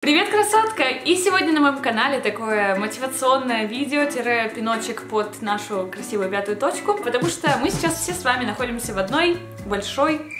Привет, красотка! И сегодня на моем канале такое мотивационное видео-пиночек под нашу красивую пятую точку, потому что мы сейчас все с вами находимся в одной большой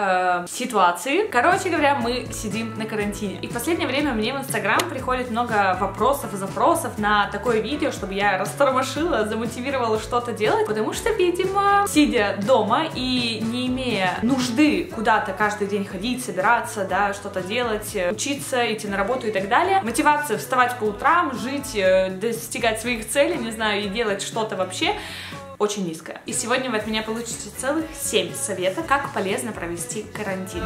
э, ситуации. Короче говоря, мы сидим на карантине. И в последнее время мне в Инстаграм приходит много вопросов и запросов на такое видео, чтобы я растормошила, замотивировала что-то делать, потому что, видимо, сидя дома и не имея нужды куда-то каждый день ходить, собираться, да, что-то делать, учиться, идти на работу и так далее, мотивация вставать по утрам, жить, э, достигать своих целей, не знаю, и делать что-то вообще, очень низкая. И сегодня вы от меня получите целых 7 советов, как полезно провести карантин.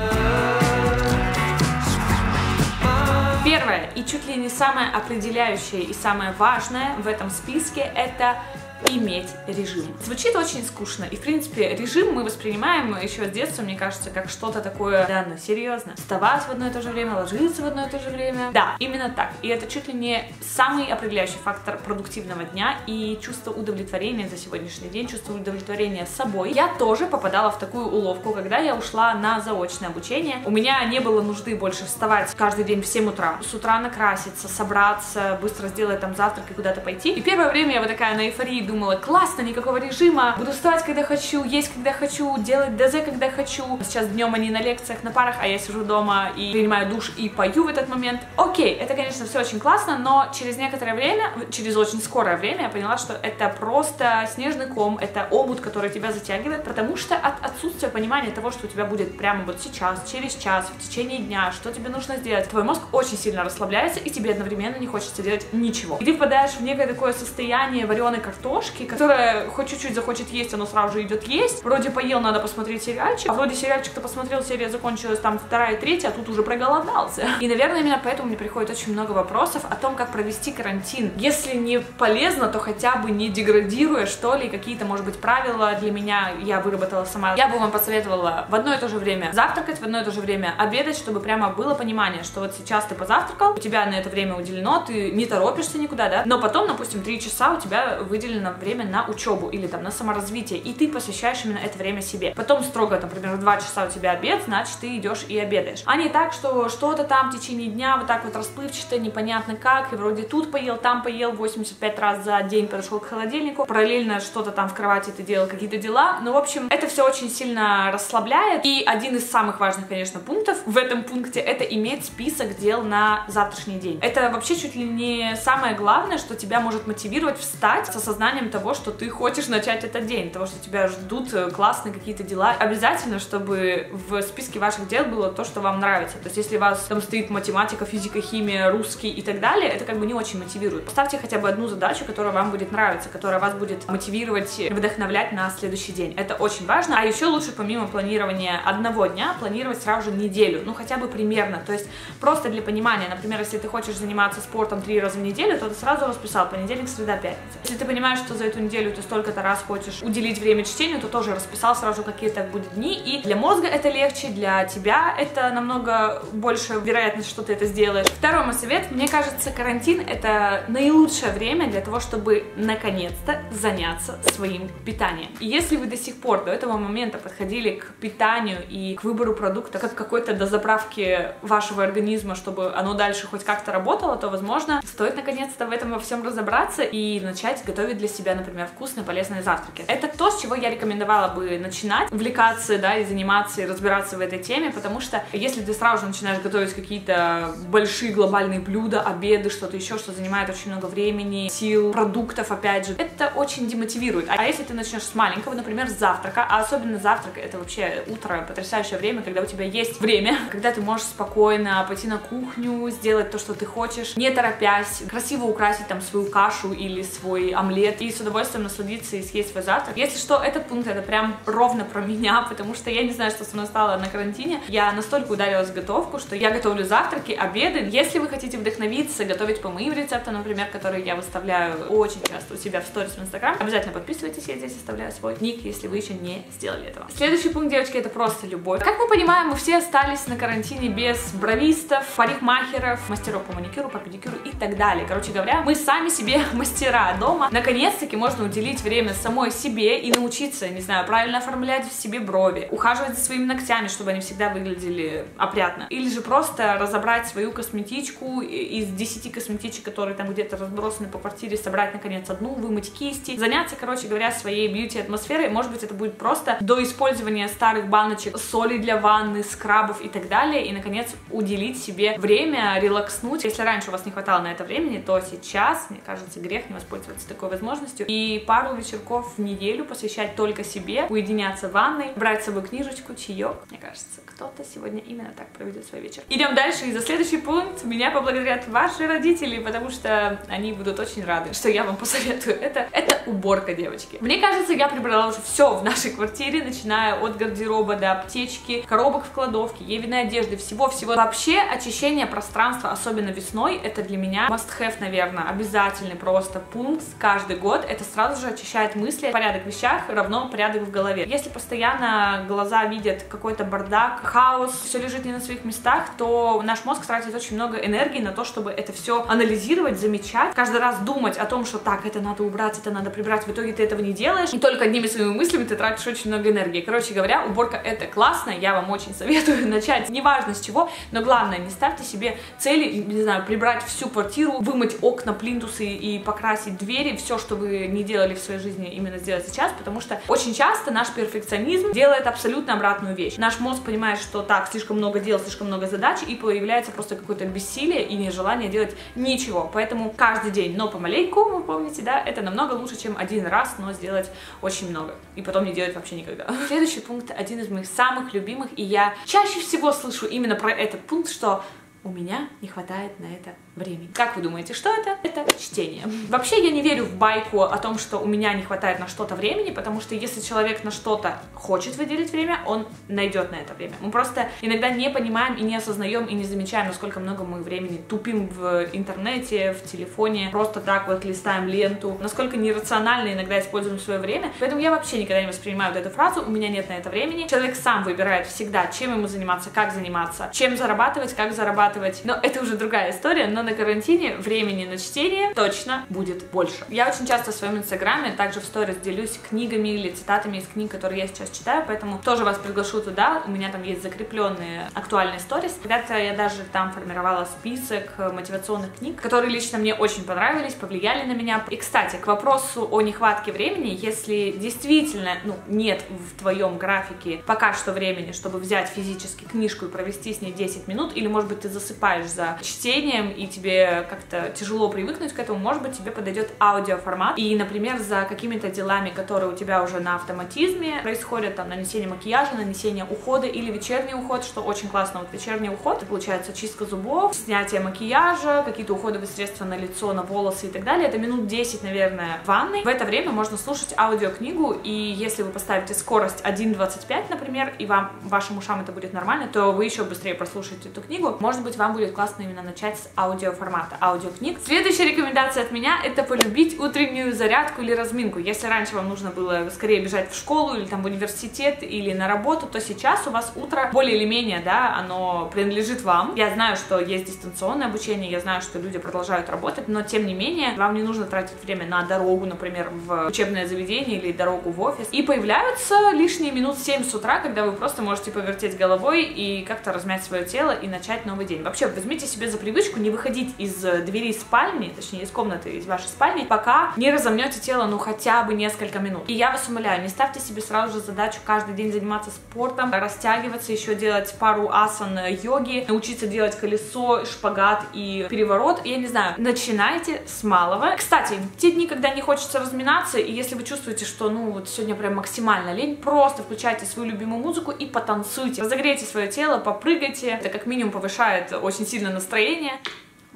Первое и чуть ли не самое определяющее и самое важное в этом списке это иметь режим. Звучит очень скучно, и в принципе режим мы воспринимаем еще с детства, мне кажется, как что-то такое, да, ну серьезно, вставать в одно и то же время, ложиться в одно и то же время. Да, именно так. И это чуть ли не самый определяющий фактор продуктивного дня и чувство удовлетворения за сегодняшний день, чувство удовлетворения собой. Я тоже попадала в такую уловку, когда я ушла на заочное обучение. У меня не было нужды больше вставать каждый день в 7 утра, с утра накраситься, собраться, быстро сделать там завтрак и куда-то пойти. И первое время я вот такая на эйфории думала, классно, никакого режима, буду вставать, когда хочу, есть, когда хочу, делать ДЗ, когда хочу. Сейчас днем они на лекциях, на парах, а я сижу дома и принимаю душ и пою в этот момент. Окей, это, конечно, все очень классно, но через некоторое время, через очень скорое время я поняла, что это просто снежный ком, это омут, который тебя затягивает, потому что от отсутствия понимания того, что у тебя будет прямо вот сейчас, через час, в течение дня, что тебе нужно сделать, твой мозг очень сильно расслабляется, и тебе одновременно не хочется делать ничего. И ты впадаешь в некое такое состояние вареной картошки, кошки, которая хоть чуть-чуть захочет есть, оно сразу же идет есть. Вроде поел, надо посмотреть сериальчик, а вроде сериальчик-то посмотрел, серия закончилась там вторая, третья, а тут уже проголодался. И, наверное, именно поэтому мне приходит очень много вопросов о том, как провести карантин. Если не полезно, то хотя бы не деградируя, что ли, какие-то, может быть, правила для меня я выработала сама. Я бы вам посоветовала в одно и то же время завтракать, в одно и то же время обедать, чтобы прямо было понимание, что вот сейчас ты позавтракал, у тебя на это время уделено, ты не торопишься никуда, да, но потом, допустим, три часа у тебя выделено время на учебу или там на саморазвитие, и ты посвящаешь именно это время себе. Потом строго, например, в 2 часа у тебя обед, значит, ты идешь и обедаешь. А не так, что что-то там в течение дня вот так вот расплывчато, непонятно как, и вроде тут поел, там поел 85 раз за день, подошел к холодильнику, параллельно что-то там в кровати ты делал, какие-то дела. Ну, в общем, это все очень сильно расслабляет. И один из самых важных, конечно, пунктов в этом пункте это иметь список дел на завтрашний день. Это вообще чуть ли не самое главное, что тебя может мотивировать встать с осознанием осознанием того, что ты хочешь начать этот день, того, что тебя ждут э, классные какие-то дела. Обязательно, чтобы в списке ваших дел было то, что вам нравится. То есть, если у вас там стоит математика, физика, химия, русский и так далее, это как бы не очень мотивирует. Поставьте хотя бы одну задачу, которая вам будет нравиться, которая вас будет мотивировать, вдохновлять на следующий день. Это очень важно. А еще лучше, помимо планирования одного дня, планировать сразу же неделю, ну хотя бы примерно. То есть, просто для понимания, например, если ты хочешь заниматься спортом три раза в неделю, то ты сразу расписал понедельник, среда, пятница. Если ты понимаешь, что за эту неделю ты столько-то раз хочешь уделить время чтению, то тоже расписал сразу, какие это будут дни. И для мозга это легче, для тебя это намного больше вероятность, что ты это сделаешь. Второй мой совет. Мне кажется, карантин это наилучшее время для того, чтобы наконец-то заняться своим питанием. И если вы до сих пор до этого момента подходили к питанию и к выбору продукта как какой-то дозаправки вашего организма, чтобы оно дальше хоть как-то работало, то, возможно, стоит наконец-то в этом во всем разобраться и начать готовить для себя, например, например, вкусные, полезные завтраки. Это то, с чего я рекомендовала бы начинать, увлекаться, да, и заниматься, и разбираться в этой теме, потому что если ты сразу же начинаешь готовить какие-то большие глобальные блюда, обеды, что-то еще, что занимает очень много времени, сил, продуктов, опять же, это очень демотивирует. А если ты начнешь с маленького, например, с завтрака, а особенно завтрак, это вообще утро, потрясающее время, когда у тебя есть время, когда ты можешь спокойно пойти на кухню, сделать то, что ты хочешь, не торопясь, красиво украсить там свою кашу или свой омлет и с удовольствием насладиться и съесть свой завтрак. Если что, этот пункт это прям ровно про меня, потому что я не знаю, что со мной стало на карантине. Я настолько ударилась в готовку, что я готовлю завтраки, обеды. Если вы хотите вдохновиться, готовить по моим рецептам, например, которые я выставляю очень часто у себя в сторис в Инстаграм, обязательно подписывайтесь, я здесь оставляю свой ник, если вы еще не сделали этого. Следующий пункт, девочки, это просто любовь. Как мы понимаем, мы все остались на карантине без бровистов, парикмахеров, мастеров по маникюру, по педикюру и так далее. Короче говоря, мы сами себе мастера дома. Наконец наконец-таки можно уделить время самой себе и научиться, не знаю, правильно оформлять в себе брови, ухаживать за своими ногтями, чтобы они всегда выглядели опрятно. Или же просто разобрать свою косметичку из 10 косметичек, которые там где-то разбросаны по квартире, собрать, наконец, одну, вымыть кисти, заняться, короче говоря, своей бьюти-атмосферой. Может быть, это будет просто до использования старых баночек соли для ванны, скрабов и так далее, и, наконец, уделить себе время, релакснуть. Если раньше у вас не хватало на это времени, то сейчас, мне кажется, грех не воспользоваться такой возможностью. И пару вечерков в неделю посвящать только себе, уединяться в ванной, брать с собой книжечку, чаек. Мне кажется, кто-то сегодня именно так проведет свой вечер. Идем дальше, и за следующий пункт меня поблагодарят ваши родители, потому что они будут очень рады, что я вам посоветую. Это, это уборка, девочки. Мне кажется, я прибрала уже все в нашей квартире, начиная от гардероба до аптечки, коробок в кладовке, Евиной одежды, всего-всего. Вообще, очищение пространства, особенно весной, это для меня must-have, наверное, обязательный просто пункт каждый год. Это сразу же очищает мысли. Порядок в вещах равно порядок в голове. Если постоянно глаза видят какой-то бардак, хаос, все лежит не на своих местах, то наш мозг тратит очень много энергии на то, чтобы это все анализировать, замечать, каждый раз думать о том, что так, это надо убрать, это надо прибрать, в итоге ты этого не делаешь, и только одними своими мыслями ты тратишь очень много энергии. Короче говоря, уборка это классно, я вам очень советую начать, неважно с чего, но главное, не ставьте себе цели, не знаю, прибрать всю квартиру, вымыть окна, плинтусы и покрасить двери, все, что вы не делали в своей жизни, именно сделать сейчас, потому что очень часто наш перфекционизм делает абсолютно обратную вещь. Наш мозг понимает, что так, слишком много дел, слишком много задач, и появляется просто какое-то бессилие и нежелание делать ничего. Поэтому каждый день, но помаленьку, вы помните, да, это намного лучше, чем один раз, но сделать очень много. И потом не делать вообще никогда. Следующий пункт один из моих самых любимых, и я чаще всего слышу именно про этот пункт, что у меня не хватает на это времени. Как вы думаете, что это? Это чтение. Вообще я не верю в байку о том, что у меня не хватает на что-то времени, потому что если человек на что-то хочет выделить время, он найдет на это время. Мы просто иногда не понимаем и не осознаем и не замечаем, насколько много мы времени тупим в интернете, в телефоне, просто так вот листаем ленту, насколько нерационально иногда используем свое время. Поэтому я вообще никогда не воспринимаю вот эту фразу «у меня нет на это времени». Человек сам выбирает всегда, чем ему заниматься, как заниматься, чем зарабатывать, как зарабатывать. Но это уже другая история, но на карантине времени на чтение точно будет больше. Я очень часто в своем инстаграме, также в сторис делюсь книгами или цитатами из книг, которые я сейчас читаю, поэтому тоже вас приглашу туда. У меня там есть закрепленные актуальные сторис. Когда-то я даже там формировала список мотивационных книг, которые лично мне очень понравились, повлияли на меня. И, кстати, к вопросу о нехватке времени, если действительно ну, нет в твоем графике пока что времени, чтобы взять физически книжку и провести с ней 10 минут, или, может быть, ты засыпаешь за чтением и тебе как-то тяжело привыкнуть к этому, может быть, тебе подойдет аудиоформат. И, например, за какими-то делами, которые у тебя уже на автоматизме происходят, там, нанесение макияжа, нанесение ухода или вечерний уход, что очень классно. Вот вечерний уход, получается чистка зубов, снятие макияжа, какие-то уходовые средства на лицо, на волосы и так далее. Это минут 10, наверное, в ванной. В это время можно слушать аудиокнигу, и если вы поставите скорость 1.25, например, и вам, вашим ушам это будет нормально, то вы еще быстрее прослушаете эту книгу. Может быть, вам будет классно именно начать с аудиоформата, аудиокниг. Следующая рекомендация от меня — это полюбить утреннюю зарядку или разминку. Если раньше вам нужно было скорее бежать в школу или там в университет или на работу, то сейчас у вас утро более или менее, да, оно принадлежит вам. Я знаю, что есть дистанционное обучение, я знаю, что люди продолжают работать, но тем не менее вам не нужно тратить время на дорогу, например, в учебное заведение или дорогу в офис. И появляются лишние минут 7 с утра, когда вы просто можете повертеть головой и как-то размять свое тело и начать новый день. Вообще, возьмите себе за привычку не выходить из двери спальни, точнее из комнаты, из вашей спальни, пока не разомнете тело, ну хотя бы несколько минут. И я вас умоляю, не ставьте себе сразу же задачу каждый день заниматься спортом, растягиваться, еще делать пару асан йоги, научиться делать колесо, шпагат и переворот. Я не знаю, начинайте с малого. Кстати, те дни, когда не хочется разминаться, и если вы чувствуете, что ну вот сегодня прям максимально лень, просто включайте свою любимую музыку и потанцуйте. Разогрейте свое тело, попрыгайте. Это как минимум повышает очень сильно настроение.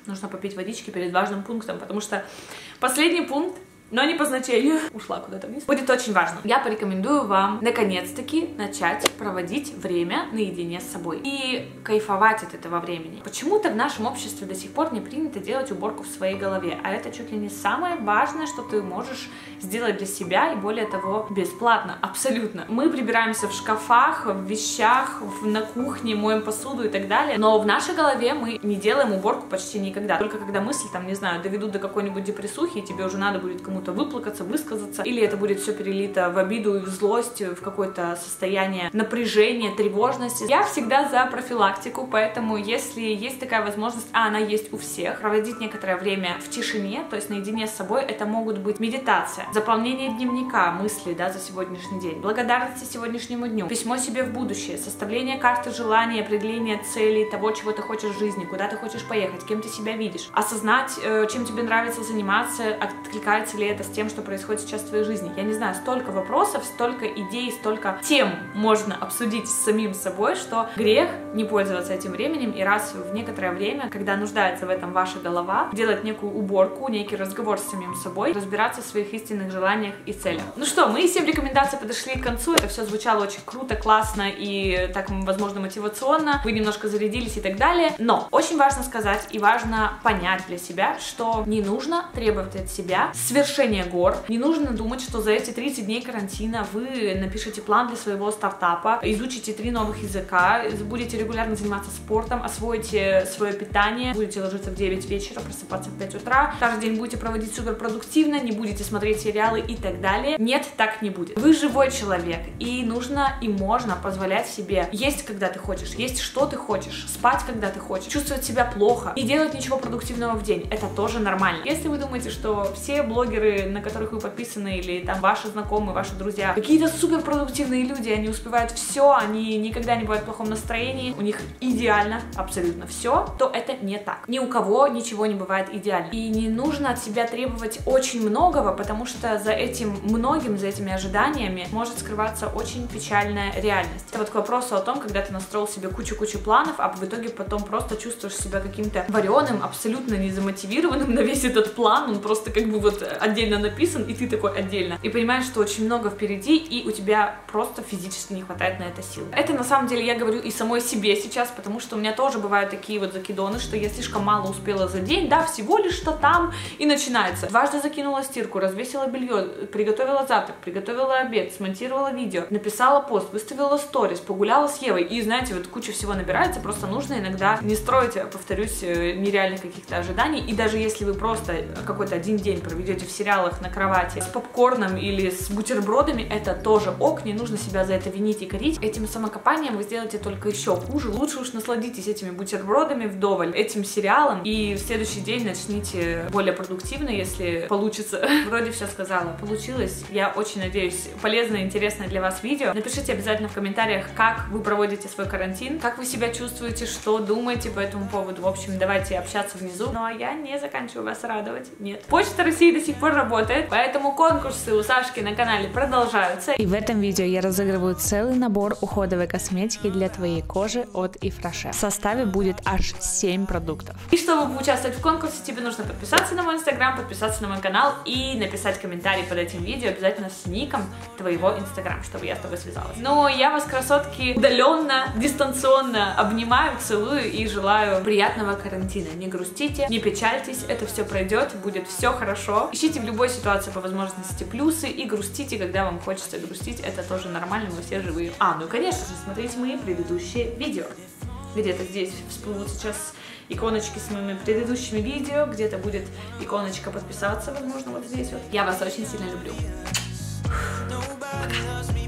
Нужно попить водички перед важным пунктом, потому что последний пункт но не по значению, ушла куда-то вниз, будет очень важно. Я порекомендую вам, наконец-таки, начать проводить время наедине с собой и кайфовать от этого времени. Почему-то в нашем обществе до сих пор не принято делать уборку в своей голове, а это чуть ли не самое важное, что ты можешь сделать для себя, и более того, бесплатно, абсолютно. Мы прибираемся в шкафах, в вещах, на кухне, моем посуду и так далее, но в нашей голове мы не делаем уборку почти никогда, только когда мысли, там, не знаю, доведут до какой-нибудь депрессухи, и тебе уже надо будет кому кому-то выплакаться, высказаться, или это будет все перелито в обиду и в злость, в какое-то состояние напряжения, тревожности. Я всегда за профилактику, поэтому если есть такая возможность, а она есть у всех, проводить некоторое время в тишине, то есть наедине с собой, это могут быть медитация, заполнение дневника, мысли, да, за сегодняшний день, благодарности сегодняшнему дню, письмо себе в будущее, составление карты желаний, определение целей, того, чего ты хочешь в жизни, куда ты хочешь поехать, кем ты себя видишь, осознать, э, чем тебе нравится заниматься, откликается ли это с тем, что происходит сейчас в твоей жизни. Я не знаю, столько вопросов, столько идей, столько тем можно обсудить с самим собой, что грех не пользоваться этим временем и раз в некоторое время, когда нуждается в этом ваша голова, делать некую уборку, некий разговор с самим собой, разбираться в своих истинных желаниях и целях. Ну что, мы 7 рекомендаций подошли к концу, это все звучало очень круто, классно и так, возможно, мотивационно, вы немножко зарядились и так далее, но очень важно сказать и важно понять для себя, что не нужно требовать от себя свершения гор, не нужно думать, что за эти 30 дней карантина вы напишите план для своего стартапа, изучите три новых языка, будете регулярно заниматься спортом, освоите свое питание, будете ложиться в 9 вечера, просыпаться в 5 утра, каждый день будете проводить супер продуктивно, не будете смотреть сериалы и так далее. Нет, так не будет. Вы живой человек, и нужно и можно позволять себе есть, когда ты хочешь, есть что ты хочешь, спать, когда ты хочешь, чувствовать себя плохо, не делать ничего продуктивного в день. Это тоже нормально. Если вы думаете, что все блогеры, на которых вы подписаны, или там ваши знакомые, ваши друзья, какие-то супер продуктивные люди, они успевают все, они никогда не бывают в плохом настроении, у них идеально абсолютно все, то это не так. Ни у кого ничего не бывает идеально. И не нужно от себя требовать очень многого, потому что за этим многим, за этими ожиданиями может скрываться очень печальная реальность. Это вот к вопросу о том, когда ты настроил себе кучу-кучу планов, а в итоге потом просто чувствуешь себя каким-то вареным, абсолютно не замотивированным на весь этот план, он просто как бы вот отдельно написан, и ты такой отдельно. И понимаешь, что очень много впереди, и у тебя просто физически не хватает на это сил. Это на самом деле я говорю и самой себе сейчас, потому что у меня тоже бывают такие вот закидоны, что я слишком мало успела за день, да, всего лишь что там, и начинается. Дважды закинула стирку, развесила белье, приготовила завтрак, приготовила обед, смонтировала видео, написала пост, выставила сторис, погуляла с Евой, и знаете, вот куча всего набирается, просто нужно иногда не строить, повторюсь, э, нереальных каких-то ожиданий, и даже если вы просто какой-то один день проведете в сериалах на кровати с попкорном или с бутербродами, это тоже ок, не нужно себя за это винить и корить. Этим самокопанием вы сделаете только еще хуже. Лучше уж насладитесь этими бутербродами вдоволь, этим сериалом, и в следующий день начните более продуктивно, если получится. Вроде все сказала. Получилось. Я очень надеюсь, полезное, интересное для вас видео. Напишите обязательно в комментариях, как вы проводите свой карантин, как вы себя чувствуете, что думаете по этому поводу. В общем, давайте общаться внизу. Ну а я не заканчиваю вас радовать. Нет. Почта России до сих пор работает, поэтому конкурсы у Сашки на канале продолжаются. И в этом видео я разыгрываю целый набор уходовой косметики для твоей кожи от Ифраше. В составе будет аж 7 продуктов. И чтобы поучаствовать в конкурсе, тебе нужно подписаться на мой инстаграм, подписаться на мой канал и написать комментарий под этим видео обязательно с ником твоего инстаграм, чтобы я с тобой связалась. Ну, я вас, красотки, удаленно, дистанционно обнимаю, целую и желаю приятного карантина. Не грустите, не печальтесь, это все пройдет, будет все хорошо. Ищите в любой ситуации по возможности плюсы и грустите, когда вам хочется грустить, это тоже нормально, мы все живые. А, ну и конечно же, смотрите мои предыдущие видео. Где-то здесь всплывут сейчас иконочки с моими предыдущими видео, где-то будет иконочка подписаться, возможно, вот здесь вот. Я вас очень сильно люблю. Пока.